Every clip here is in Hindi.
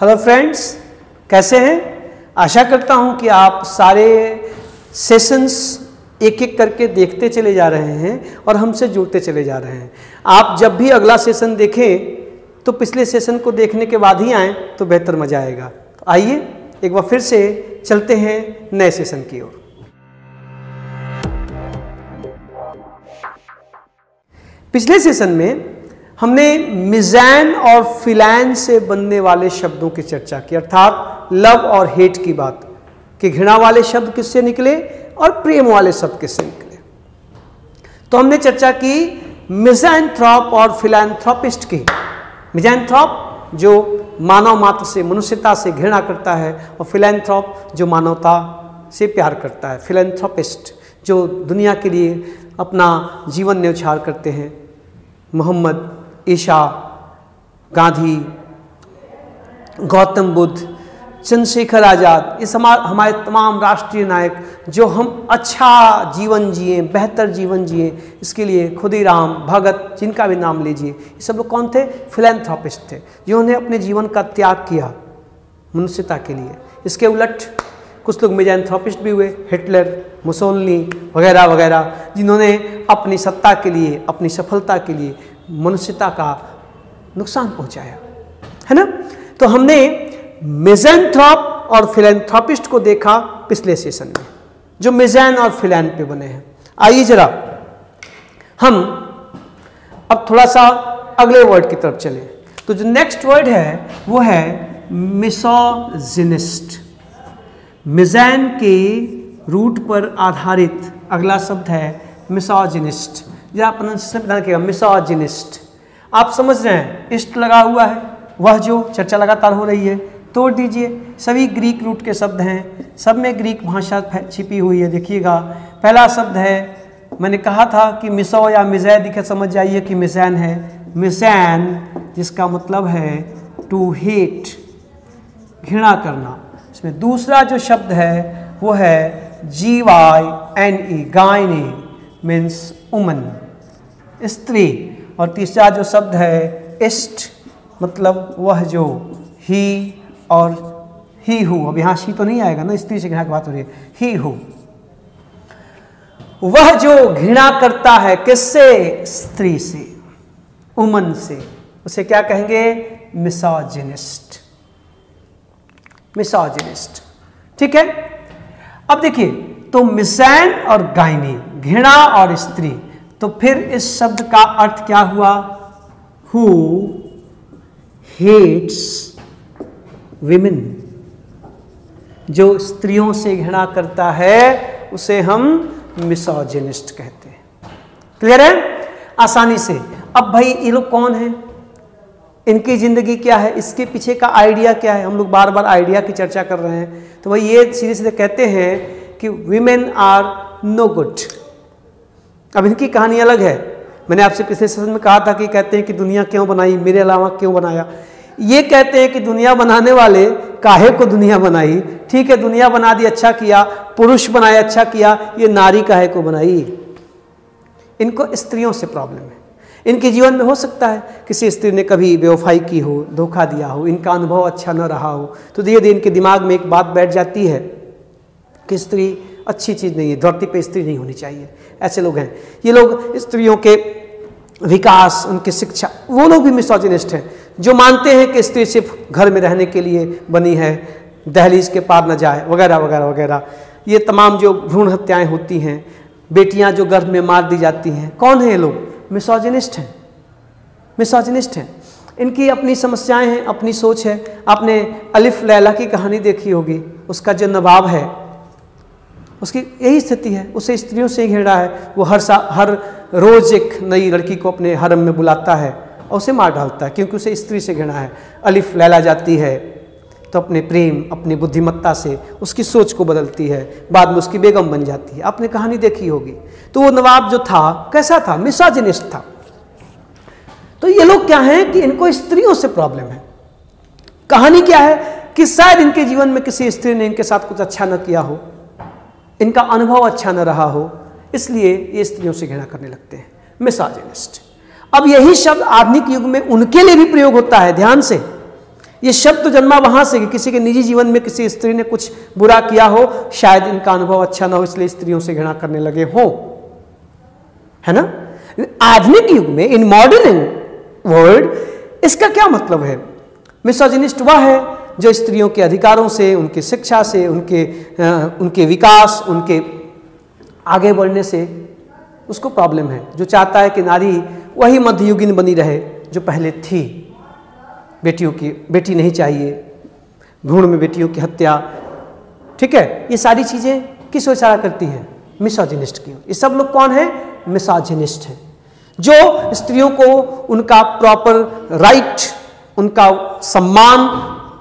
हेलो फ्रेंड्स कैसे हैं? आशा करता हूँ कि आप सारे सेशंस एक एक करके देखते चले जा रहे हैं और हमसे जुड़ते चले जा रहे हैं। आप जब भी अगला सेशन देखें तो पिछले सेशन को देखने के बाद ही आएँ तो बेहतर मज़ा आएगा। तो आइए, एक बार फिर से चलते हैं नए सेशन की ओर। पिछले सेशन में हमने मिजैन और फिलैन से बनने वाले शब्दों की चर्चा की, अर्थात लव और हेट की बात कि घृणा वाले शब्द किससे निकले और प्रेम वाले शब्द किससे निकले। तो हमने चर्चा की मिजैनथ्रॉप और फिलैंथ्रॉपिस्ट की। मिजैनथ्रॉप जो मानव मात्र से, मनुष्यता से घृणा करता है और फिलैंथ्रॉप जो मानवता से प्यार करता है। फिलैंथ्रोपिस्ट जो दुनिया के लिए अपना जीवन न्यौछार करते हैं। मोहम्मद ईशा, गांधी, गौतम बुद्ध, चंद्रशेखर आज़ाद, ये समा, हमारे तमाम राष्ट्रीय नायक जो हम अच्छा जीवन जिए, बेहतर जीवन जिए, इसके लिए खुदीराम, भगत, जिनका भी नाम लीजिए, ये सब लोग कौन थे? फिलेंथ्रोपिस्ट थे जिन्होंने अपने जीवन का त्याग किया, मनुष्यता के लिए। इसके उलट कुछ लोग मेजैनथ्रोपिस्ट भी हुए, हिटलर, मुसोलनी, वगैरह वगैरह, जिन्होंने अपनी सत्ता के लिए, अपनी सफलता के लिए मनुष्यता का नुकसान पहुँचाया। है ना? तो हमने मेजेंथ्रॉप और फिलेंथ्रोपिस्ट को देखा पिछले सेशन में, जो मिजैन और फिलैन पे बने हैं। आइए जरा, हम अब थोड़ा सा अगले वर्ड की तरफ़ चले। तो जो नेक्स्ट वर्ड है, वो है मिसोजिनिस्ट मिजैन के रूट पर आधारित अगला शब्द है मिसोजिनिस्ट जरा प्रोनाउंसिएशन ध्यान रखिएगा मिसोजिनिस्ट आप समझ रहे हैं, इष्ट लगा हुआ है, वह जो चर्चा लगातार हो रही है, तोड़ दीजिए। सभी ग्रीक रूट के शब्द हैं, सब में ग्रीक भाषा छिपी हुई है, देखिएगा। पहला शब्द है, मैंने कहा था कि मिसो या मिजै दिखे, समझ जाइए कि मिसैन है। मिसैन जिसका मतलब है टू हेट घृणा करना। इसमें दूसरा जो शब्द है, वो है G Y N E gyne means woman. स्त्री। और तीसरा जो शब्द है, इष्ट मतलब वह जो ही और ही हु। अब यहाँ शी तो नहीं आएगा ना, स्त्री से घृणा की बात हो रही है। He who. वह जो घृणा करता है, किससे? स्त्री से, उमन से। उसे क्या कहेंगे? मिसोजिनिस्ट। मिसोजिनिस्ट। ठीक है? अब देखिए तो मिसैन और गायनी, घृणा और स्त्री तो फिर इस शब्द का अर्थ क्या हुआ? हु हेट्स विमेन जो स्त्रियों से घृणा करता है, उसे हम मिसोजिनिस्ट कहते हैं। क्लियर है? आसानी से। अब भाई, ये लोग कौन है? इनकी ज़िंदगी क्या है? इसके पीछे का आइडिया क्या है? हम लोग बार बार आइडिया की चर्चा कर रहे हैं। तो भाई, ये सीधे सीधे कहते हैं कि वीमेन आर नो गुड अब इनकी कहानी अलग है। मैंने आपसे पिछले सेशन में कहा था कि कहते हैं कि दुनिया क्यों बनाई, मेरे अलावा क्यों बनाया? ये कहते हैं कि दुनिया बनाने वाले काहे को दुनिया बनाई? ठीक है, दुनिया बना दी अच्छा किया। पुरुष बनाए अच्छा किया। ये नारी काहे को बनाई? इनको स्त्रियों से प्रॉब्लम है। इनके जीवन में हो सकता है किसी स्त्री ने कभी बेवफाई की हो, धोखा दिया हो, इनका अनुभव अच्छा न रहा हो। तो धीरे धीरे इनके दिमाग में एक बात बैठ जाती है कि स्त्री अच्छी चीज़ नहीं है, धरती पे स्त्री नहीं होनी चाहिए। ऐसे लोग हैं। ये लोग स्त्रियों के विकास, उनकी शिक्षा, वो लोग भी मिसोजिनिस्ट हैं, जो मानते हैं कि स्त्री सिर्फ़ घर में रहने के लिए बनी है, दहलीज के पार न जाए, वगैरह वगैरह वगैरह। ये तमाम जो भ्रूण हत्याएँ होती हैं, बेटियाँ जो गर्भ में मार दी जाती हैं, कौन है ये लोग? मिसोजिनिस्ट हैं। मिसोजिनिस्ट हैं। इनकी अपनी समस्याएँ हैं, अपनी सोच है। आपने अलिफ लैला की कहानी देखी होगी, उसका जो नवाब है उसकी यही स्थिति है। उसे स्त्रियों से घिरा है। वो हर सा, हर रोज एक नई लड़की को अपने हरम में बुलाता है और उसे मार डालता है क्योंकि उसे स्त्री से घृणा है। अलिफ लैला जाती है तो अपने प्रेम, अपनी बुद्धिमत्ता से उसकी सोच को बदलती है। बाद में उसकी बेगम बन जाती है। आपने कहानी देखी होगी। तो वो नवाब जो था, कैसा था? मिसाजिनिस्ट था। तो ये लोग क्या हैं कि इनको स्त्रियों से प्रॉब्लम है। कहानी क्या है कि शायद इनके जीवन में किसी स्त्री ने इनके साथ कुछ अच्छा न किया हो। इनका अनुभव अच्छा न रहा हो, इसलिए ये स्त्रियों से घृणा करने लगते हैं। मिसाजिनिस्ट। अब यही शब्द आधुनिक युग में उनके लिए भी प्रयोग होता है, ध्यान से। ये शब्द तो जन्मा वहाँ से कि किसी के निजी जीवन में किसी स्त्री ने कुछ बुरा किया हो, शायद इनका अनुभव अच्छा ना हो, इसलिए स्त्रियों से घृणा करने लगे हो। है ना? आधुनिक युग में इन मॉडर्न वर्ल्ड इसका क्या मतलब है? मिसोजिनिस्ट वह है जो स्त्रियों के अधिकारों से, उनकी शिक्षा से, उनके उनके विकास, उनके आगे बढ़ने से उसको प्रॉब्लम है। जो चाहता है कि नारी वही मध्ययुगीन बनी रहे, जो पहले थी। बेटियों की, बेटी नहीं चाहिए। भ्रूण में बेटियों की हत्या। ठीक है? ये सारी चीज़ें किस इशारा करती हैं? मिसोजिनिस्ट की। ये सब लोग कौन है? मिसोजिनिस्ट है। जो स्त्रियों को उनका प्रॉपर राइट उनका सम्मान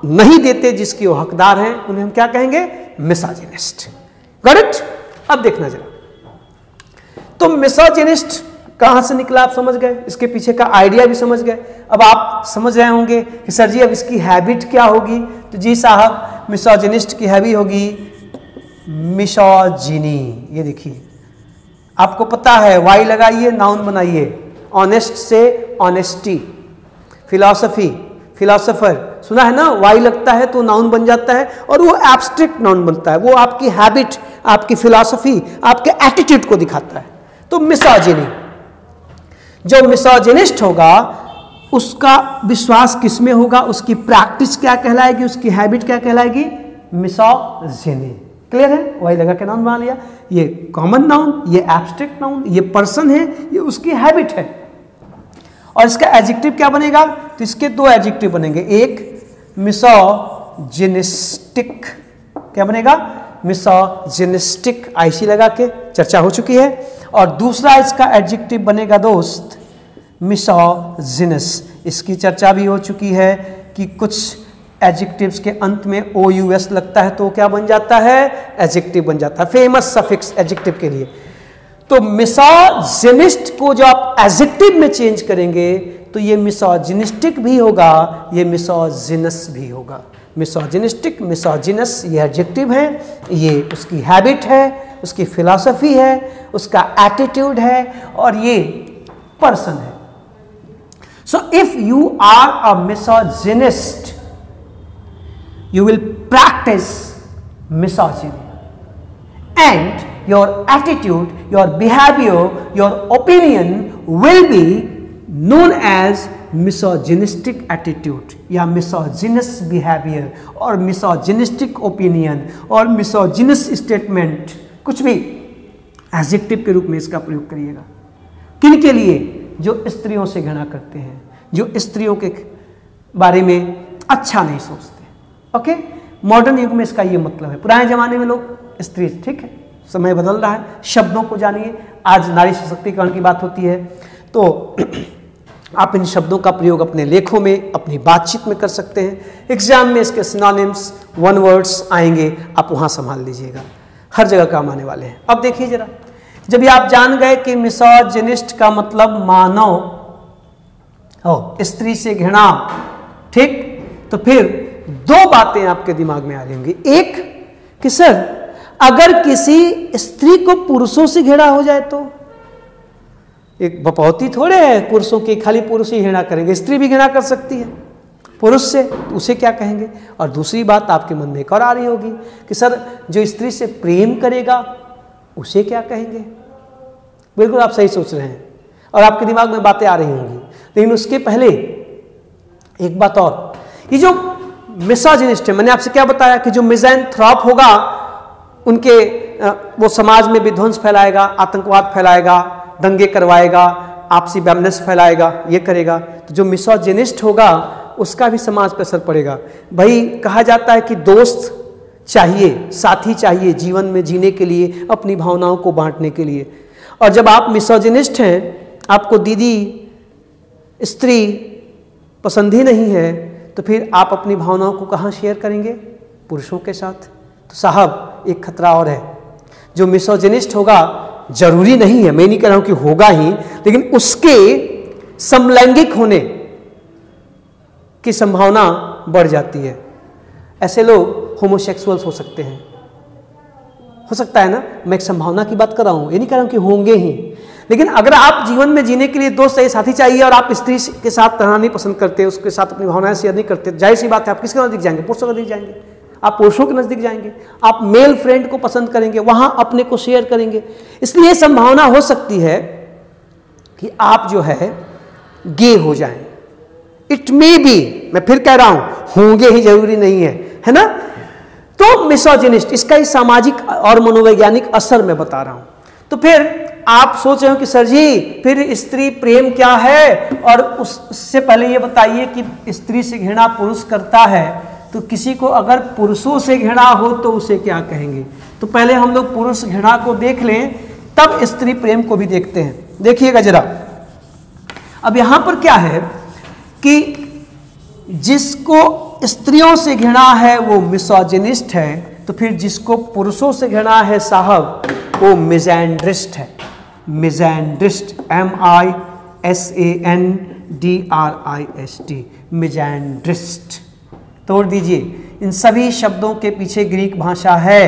नहीं देते जिसकी वो हकदार हैं, उन्हें हम क्या कहेंगे? मिसाजिनिस्ट। गणित अब देखना जरा। तो मिसाजिनिस्ट कहाँ से निकला आप समझ गए? इसके पीछे का आइडिया भी समझ गए। अब आप समझ रहे होंगे कि सर जी, अब इसकी हैबिट क्या होगी? तो जी साहब, मिसोजिनिस्ट की हैबिट होगी मिसोजिनी। ये देखिए, आपको पता है, वाई लगाइए, नाउन बनाइए। ऑनेस्ट से ऑनेस्टी। फिलॉसफी, फिलॉसफर सुना है ना? वाई लगता है तो नाउन बन जाता है और वो एब्स्ट्रिक्ट नाउन बनता है। वो आपकी हैबिट आपकी फिलॉसफी आपके एटीट्यूड को दिखाता है। तो मिसोजिनी जो मिसोजिनिस्ट होगा, उसका विश्वास किसमें होगा? उसकी प्रैक्टिस क्या कहलाएगी? उसकी हैबिट क्या कहलाएगी? मिसोजिनी क्लियर है? वही लगा के नाउन बना लिया। ये कॉमन नाउन ये एब्स्ट्रिक्ट नाउन ये पर्सन है, ये उसकी हैबिट है। और इसका एडजेक्टिव क्या बनेगा? तो इसके दो एडजेक्टिव बनेंगे। एक मिसोजिनिस्टिक क्या बनेगा? मिसोजिनिस्टिक आईसी लगा के चर्चा हो चुकी है। और दूसरा इसका एडजेक्टिव बनेगा दोस्त मिसोजिनस इसकी चर्चा भी हो चुकी है कि कुछ एडजेक्टिव्स के अंत में ओ यू एस लगता है तो क्या बन जाता है? एडजेक्टिव बन जाता है। फ़ेमस सफिक्स एडजेक्टिव के लिए। तो मिसोजिनिस्ट को जो आप एडजेक्टिव में चेंज करेंगे तो ये मिसोजिनिस्टिक भी होगा ये मिसोजिनस भी होगा मिसोजिनिस्टिक मिसोजिनस ये एडजेक्टिव है ये उसकी हैबिट है उसकी फिलॉसफी है उसका एटीट्यूड है और ये पर्सन है so if you are a misogynist you will practice misogyny. And your attitude, your behavior, your opinion will be known as misogynistic attitude या misogynous behavior और misogynistic opinion और misogynous statement, कुछ भी एडजेक्टिव के रूप में इसका प्रयोग करिएगा। किन के लिए? जो स्त्रियों से घृणा करते हैं, जो स्त्रियों के बारे में अच्छा नहीं सोचते। ओके? मॉडर्न युग में इसका ये मतलब है। पुराने जमाने में लोग स्त्री, ठीक है, समय बदल रहा है, शब्दों को जानिए। आज नारी सशक्तिकरण की बात होती है तो आप इन शब्दों का प्रयोग अपने लेखों में, अपनी बातचीत में कर सकते हैं। एग्ज़ाम में इसके सिनोनिम्स वन वर्ड्स आएँगे, आप वहाँ संभाल लीजिएगा। हर जगह काम आने वाले हैं। अब देखिए जरा, जब ये आप जान गए कि मिसोजिनिस्ट का मतलब मानव हो स्त्री से घृणा, ठीक? तो फिर दो बातें आपके दिमाग में आ रही होंगी। एक कि सर, अगर किसी स्त्री को पुरुषों से घृणा हो जाए तो? एक बपौती थोड़े है, पुरुषों की, खाली पुरुष ही घृणा करेंगे, स्त्री भी घृणा कर सकती है, पुरुष से उसे क्या कहेंगे? और दूसरी बात आपके मन में एक और आ रही होगी कि सर, जो स्त्री से प्रेम करेगा, उसे क्या कहेंगे? बिल्कुल आप सही सोच रहे हैं, और आपके दिमाग में बातें आ रही होंगी, लेकिन उसके पहले एक बात और, ये जो मिसाजिनिस्ट है मैंने आपसे क्या बताया कि जो मिजैन थ्रॉप होगा, उनके वो समाज में विध्वंस फैलाएगा, आतंकवाद फैलाएगा दंगे करवाएगा, आपसी बैमनेस फैलाएगा, ये करेगा। तो जो मिसोजेनिस्ट होगा, उसका भी समाज पर असर पड़ेगा। भाई, कहा जाता है कि दोस्त चाहिए, साथी चाहिए जीवन में जीने के लिए, अपनी भावनाओं को बांटने के लिए। और जब आप मिसोजिनिस्ट हैं, आपको दीदी, स्त्री पसंद ही नहीं है तो फिर आप अपनी भावनाओं को कहाँ शेयर करेंगे? पुरुषों के साथ। तो साहब, एक खतरा और है। जो मिसोजिनिस्ट होगा ज़रूरी नहीं है, मैं नहीं कह रहा हूँ कि होगा ही, लेकिन उसके समलैंगिक होने की संभावना बढ़ जाती है। ऐसे लोग होमोसेक्सुअल्स हो सकते हैं। हो सकता है ना? मैं एक संभावना की बात कर रहा हूँ, ये नहीं कह रहा हूँ कि होंगे ही। लेकिन अगर आप जीवन में जीने के लिए दोस्त सही साथी चाहिए और आप स्त्री के साथ रहना नहीं पसंद करते, उसके साथ अपनी भावनाएँ शेयर नहीं करते, ज़ाहिर सी बात है, आप किसके नज़दीक जाएँगे? पुरुषों के नज़दीक जाएँगे। आप पुरुषों के नज़दीक जाएँगे, आप मेल फ्रेंड को पसंद करेंगे, वहाँ अपने को शेयर करेंगे। इसलिए संभावना हो सकती है कि आप जो है गे हो जाएँ। इट मे बी मैं फिर कह रहा हूँ, होंगे ही ज़रूरी नहीं है है ना? तो मिसोजिनिस्ट इसका ही सामाजिक और मनोवैज्ञानिक असर मैं बता रहा हूँ। तो फिर आप सोच रहे हो कि सर जी, फिर स्त्री प्रेम क्या है? और उससे पहले ये बताइए कि स्त्री से घृणा पुरुष करता है तो किसी को अगर पुरुषों से घृणा हो तो उसे क्या कहेंगे? तो पहले हम लोग पुरुष घृणा को देख लें, तब स्त्री प्रेम को भी देखते हैं। देखिएगा जरा। अब यहाँ पर क्या है कि जिसको स्त्रियों से घृणा है, वो मिसोजिनिस्ट है तो फिर जिसको पुरुषों से घृणा है साहब, वो मिजैंड्रिस्ट है। Misandrist M I S A N D R I S T misandrist तोड़ दीजिए। इन सभी शब्दों के पीछे ग्रीक भाषा है।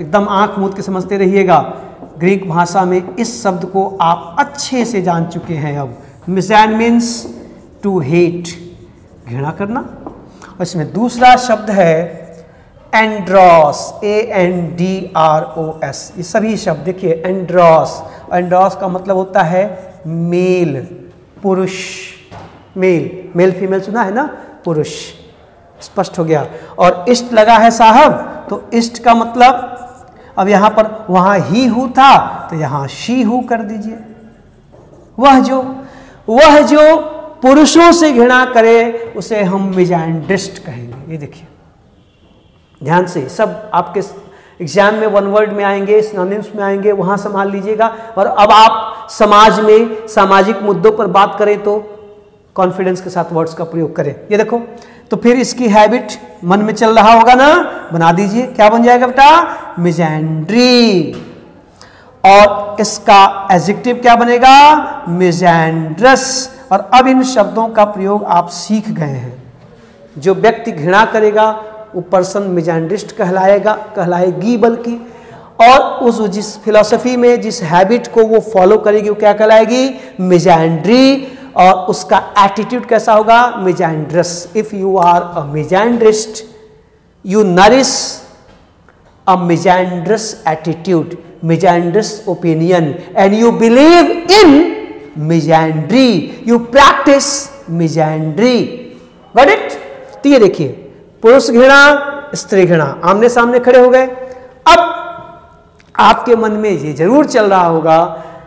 एकदम आँख मूद के समझते रहिएगा। ग्रीक भाषा में इस शब्द को आप अच्छे से जान चुके हैं अब। मिजैन मीन्स टू हेट घृणा करना। और इसमें दूसरा शब्द है andros A N D R O S ये सभी शब्द, देखिए एंड्रॉस एंड्रॉस का मतलब होता है मेल, पुरुष। मेल मेल फीमेल सुना है ना? पुरुष। स्पष्ट हो गया। और इष्ट लगा है साहब तो इष्ट का मतलब अब यहाँ पर वहाँ ही हु था तो यहाँ शी हु कर दीजिए। वह जो वह जो पुरुषों से घृणा करे, उसे हम मिजाइंडिस्ट कहेंगे। ये देखिए, ध्यान से, सब आपके एग्ज़ाम में वन वर्ड में आएँगे सिनोनिम्स में आएँगे, वहाँ संभाल लीजिएगा। और अब आप समाज में सामाजिक मुद्दों पर बात करें तो कॉन्फिडेंस के साथ वर्ड्स का प्रयोग करें। ये देखो तो फिर इसकी हैबिट मन में चल रहा होगा ना? बना दीजिए। क्या बन जाएगा बेटा? मिजेंड्री और इसका एजिक्टिव क्या बनेगा? मिजेंड्रस और अब इन शब्दों का प्रयोग आप सीख गए हैं। जो व्यक्ति घृणा करेगा, वो पर्सन मिजेंड्रिस्ट कहलाएगा, कहलाएगी बल्कि। और उस, जिस फिलोसफी में, जिस हैबिट को वो फॉलो करेगी, वो क्या कहलाएगी? मिजेंड्री और उसका एटीट्यूड कैसा होगा? Misandrous if you are a misandrist you nourish a misandrous attitude misandrous opinion and you believe in misandry you practice misandry got it तो ये देखिए, पुरुष घृणा, स्त्री घृणा आमने सामने खड़े हो गए। अब आपके मन में ये ज़रूर चल रहा होगा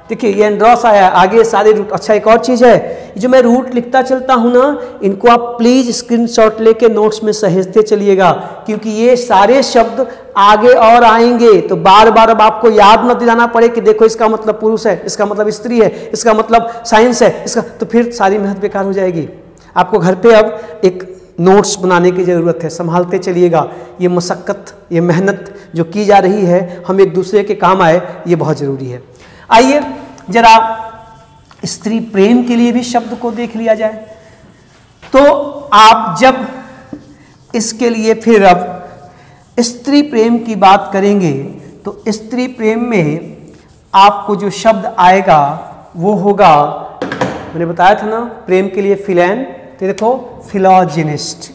देखिए, ये एंड्रॉस आया, आगे सारे रूट अच्छा एक और चीज़ है जो मैं रूट लिखता चलता हूँ ना, इनको आप प्लीज़ स्क्रीनशॉट लेके नोट्स में सहेजते चलिएगा, क्योंकि ये सारे शब्द आगे और आएँगे तो बार बार अब आपको याद न दिलाना पड़े कि देखो, इसका मतलब पुरुष है, इसका मतलब स्त्री है, इसका मतलब साइंस है, इसका तो फिर सारी मेहनत बेकार हो जाएगी। आपको घर पे अब एक नोट्स बनाने की ज़रूरत है, संभालते चलिएगा, ये मशक्क़त, ये मेहनत जो की जा रही है, हम एक दूसरे के काम आए, ये बहुत ज़रूरी है। आइए जरा स्त्री प्रेम के लिए भी शब्द को देख लिया जाए। तो आप जब इसके लिए फिर अब स्त्री प्रेम की बात करेंगे तो स्त्री प्रेम में आपको जो शब्द आएगा वो होगा, मैंने बताया था ना, प्रेम के लिए फिलैन तो देखो, philogynist,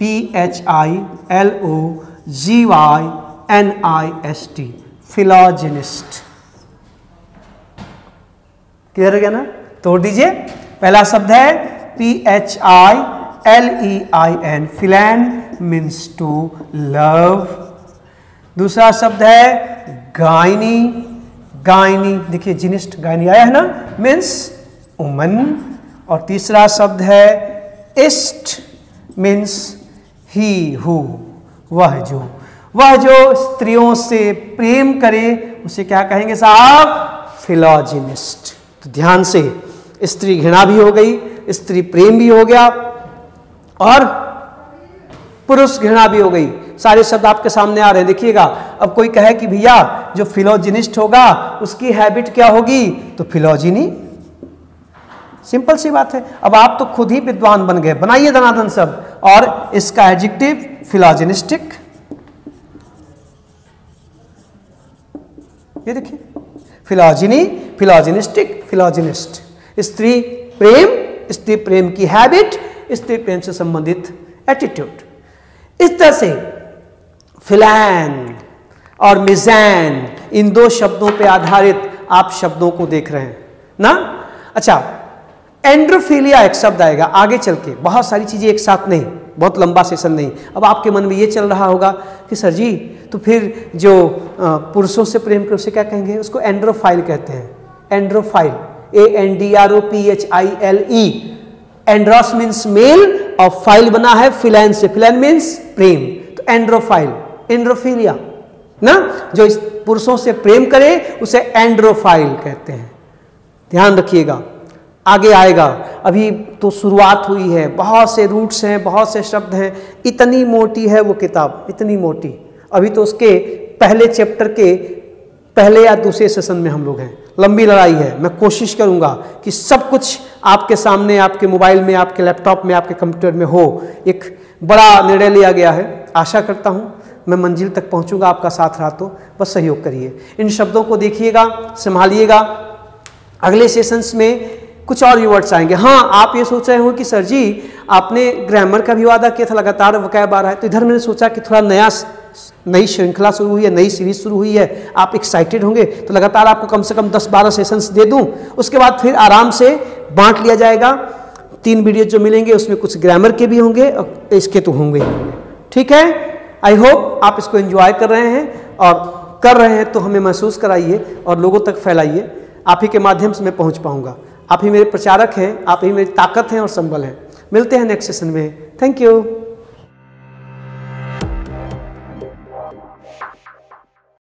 P H I L O G Y N I S T, philogynist. Clear हो गया ना? तोड़ दीजिए। पहला शब्द है P H I L E I N philein means to love दूसरा शब्द है गायनी। गायनी, देखिए जिनिस्ट गायनी आया है ना? मीन्स उमन। और तीसरा शब्द है इस्ट मीन्स ही हु वह जो। वह जो स्त्रियों से प्रेम करे, उसे क्या कहेंगे साहब? फिलोजिनिस्ट तो ध्यान से स्त्री घृणा भी हो गई, स्त्री प्रेम भी हो गया और पुरुष घृणा भी हो गई। सारे शब्द आपके सामने आ रहे हैं, देखिएगा। अब कोई कहे कि भैया, जो फिलोजिनिस्ट होगा, उसकी हैबिट क्या होगी? तो फिलोजिनी सिंपल सी बात है। अब आप तो खुद ही विद्वान बन गए, बनाइए धनाधन सब। और इसका एडजेक्टिव फिलोजिनिस्टिक ये देखिए फिलोजिनी फिलोजिनिस्टिक फिलोजिनिस्ट स्त्री प्रेम स्त्री प्रेम की हैबिट स्त्री प्रेम से संबंधित एटीट्यूड इस तरह से फिलैन और मिजैन इन दो शब्दों पर आधारित आप शब्दों को देख रहे हैं ना अच्छा एंड्रोफीलिया एक शब्द आएगा आगे चल के बहुत सारी चीज़ें एक साथ नहीं बहुत लंबा सेशन नहीं अब आपके मन में ये चल रहा होगा कि सर जी तो फिर जो पुरुषों से प्रेम कर उसे क्या कहेंगे उसको एंड्रोफाइल कहते हैं androphile A N D R O P H I L E andros means male और फ़ाइल बना है फिलैन से, फिलैन मीन्स प्रेम। तो एंड्रोफाइल एंड्रोफीलिया ना? जो इस पुरुषों से प्रेम करे, उसे एंड्रोफाइल कहते हैं। ध्यान रखिएगा। आगे आएगा। अभी तो शुरुआत हुई है। बहुत से रूट्स हैं, बहुत से शब्द हैं। इतनी मोटी है वो किताब, इतनी मोटी। अभी तो उसके पहले चैप्टर के पहले या दूसरे सेशन में हम लोग हैं। लंबी लड़ाई है। मैं कोशिश करूँगा कि सब कुछ आपके सामने, आपके मोबाइल में, आपके लैपटॉप में, आपके कंप्यूटर में हो। एक बड़ा निर्णय लिया गया है। आशा करता हूँ मैं मंजिल तक पहुँचूँगा आपका साथ रहा तो बस सहयोग करिए। इन शब्दों को देखिएगा, संभालिएगा। अगले सेशंस में कुछ और भी वर्ड्स आएँगे। हाँ आप ये सोच रहे हो कि सर जी, आपने ग्रामर का भी वादा किया था, लगातार वकैब आ रहा है। तो इधर मैंने सोचा कि थोड़ा नया नई श्रृंखला शुरू हुई है, नई सीरीज़ शुरू हुई है, आप एक्साइटेड होंगे तो लगातार आपको कम से कम 10-12 सेशंस दे दूँ। उसके बाद फिर आराम से बांट लिया जाएगा। तीन वीडियो जो मिलेंगे, उसमें कुछ ग्रामर के भी होंगे और इसके तो होंगे ठीक है? आई होप आप इसको एंजॉय कर रहे हैं और कर रहे हैं तो हमें महसूस कराइए और लोगों तक फैलाइए। आप ही के माध्यम से मैं पहुँच पाऊँगा। आप ही मेरे प्रचारक हैं, आप ही मेरी ताकत हैं और संबल हैं। मिलते हैं नेक्स्ट सेशन में। Thank you